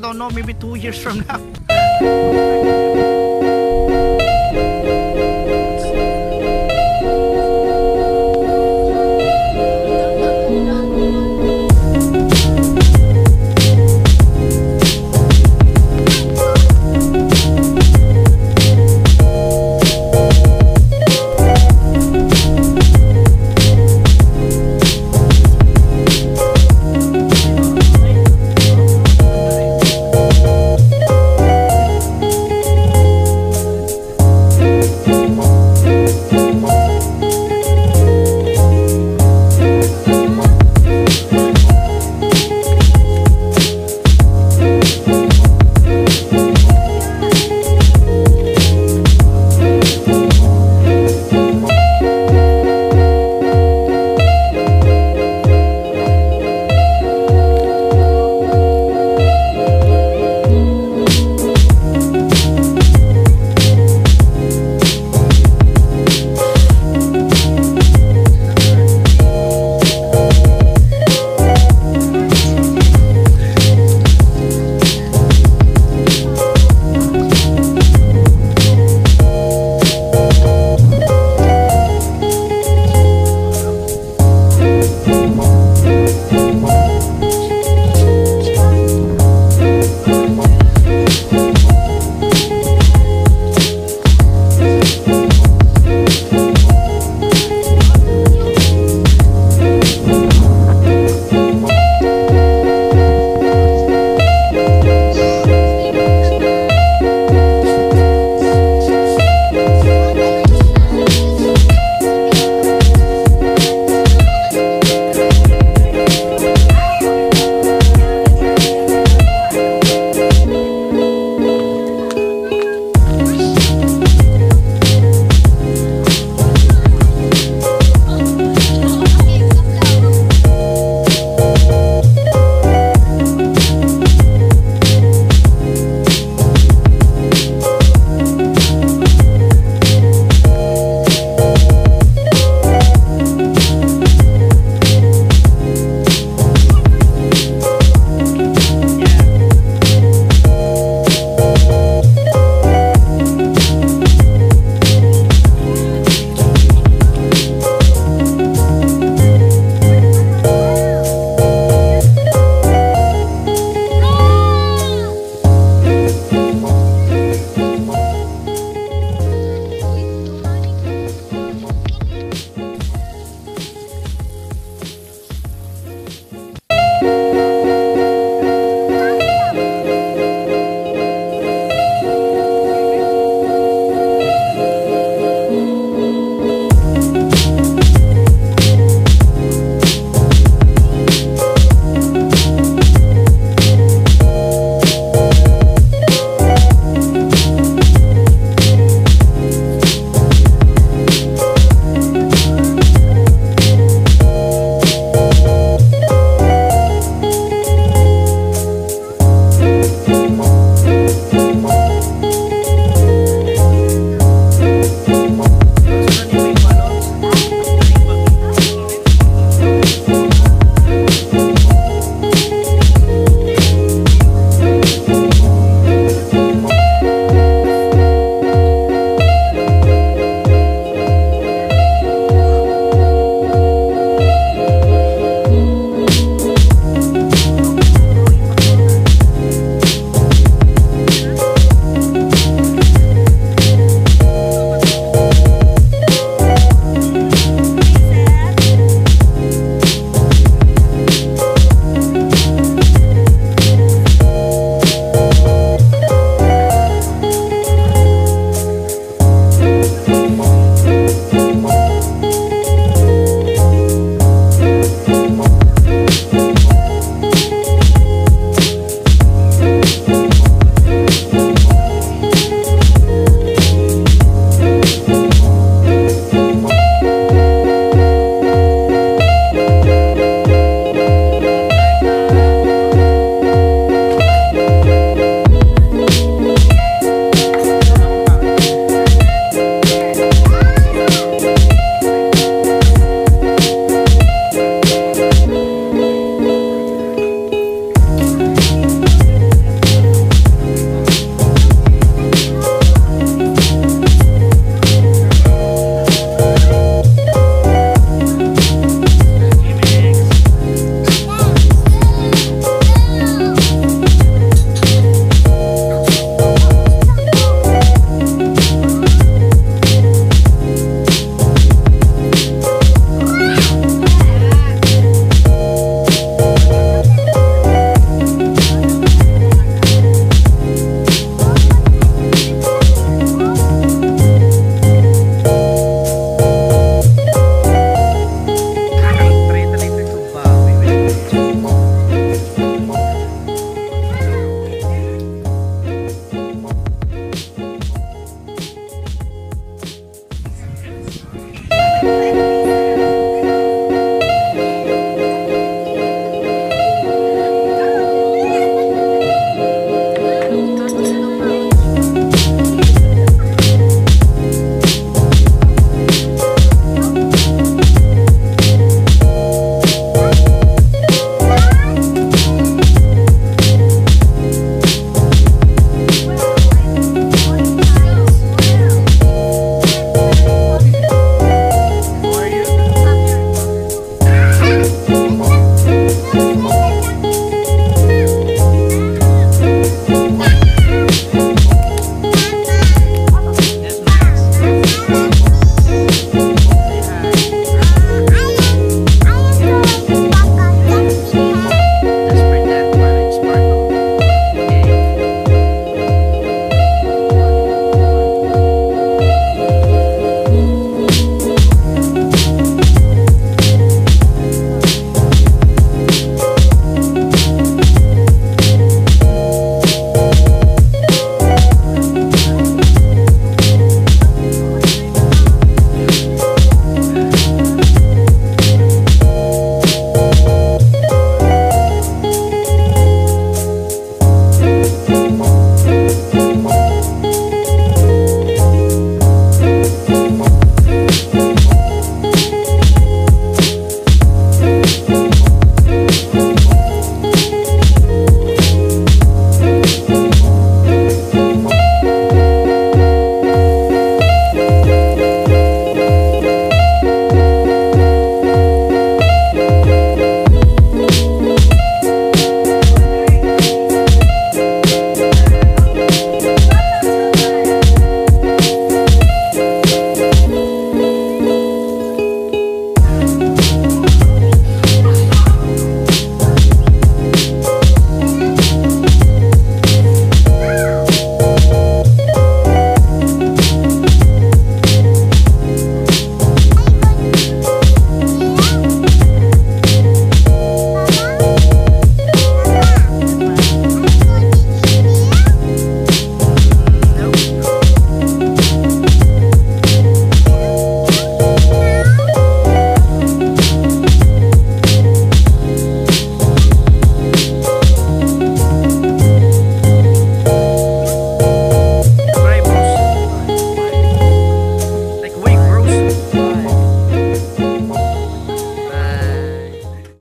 I don't know, maybe two years from now.